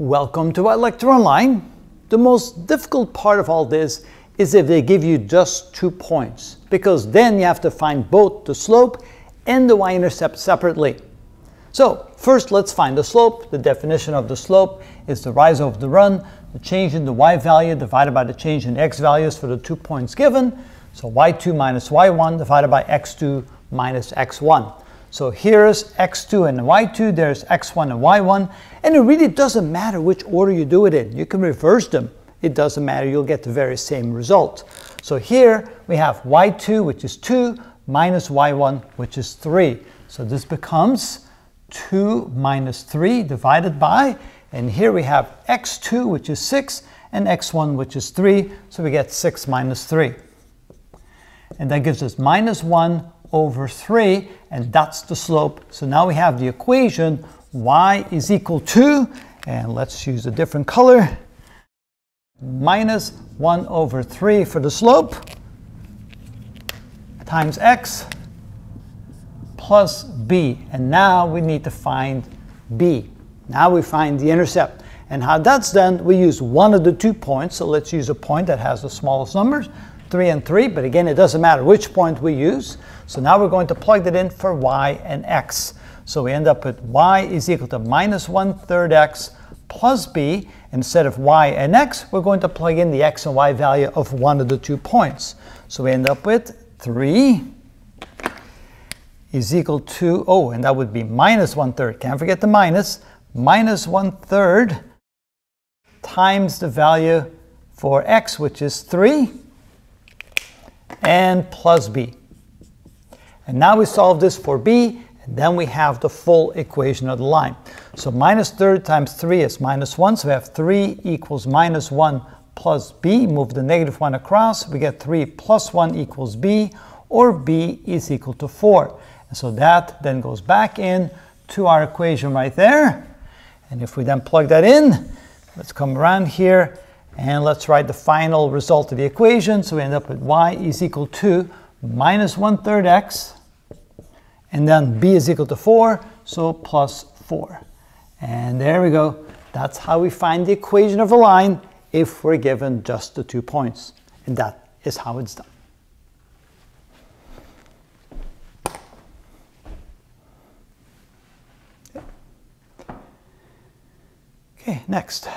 Welcome to iLecture Online. The most difficult part of all this is if they give you just two points, because then you have to find both the slope and the y-intercept separately. So first let's find the slope. The definition of the slope is the rise over the run, the change in the y value divided by the change in x values for the two points given. So y2 minus y1 divided by x2 minus x1. So here's x2 and y2, there's x1 and y1, and it really doesn't matter which order you do it in. You can reverse them. It doesn't matter, you'll get the very same result. So here we have y2, which is 2, minus y1, which is 3. So this becomes 2 minus 3 divided by, and here we have x2, which is 6, and x1, which is 3, so we get 6 minus 3. And that gives us minus 1 over 3, and that's the slope. So now we have the equation y is equal to, and let's use a different color, minus 1 over 3 for the slope, times x plus b. And now we need to find b. Now we find the intercept. And how that's done, we use one of the two points. So let's use a point that has the smallest numbers. 3 and 3, but again, it doesn't matter which point we use. So now we're going to plug that in for y and x. So we end up with y is equal to minus 1 third x plus b. Instead of y and x, we're going to plug in the x and y value of one of the two points. So we end up with 3 is equal to, oh, and that would be minus 1 third. Can't forget the minus. Minus 1 third times the value for x, which is 3 and plus b. And now we solve this for b, and then we have the full equation of the line. So minus third times 3 is minus 1, so we have 3 equals minus 1 plus b. Move the negative 1 across, we get 3 plus 1 equals b, or b is equal to 4. And so that then goes back in to our equation right there. And if we then plug that in, let's come around here and let's write the final result of the equation. So we end up with y is equal to minus 1 third x, and then b is equal to 4, so plus 4. And there we go. That's how we find the equation of a line if we're given just the two points. And that is how it's done. Okay, next.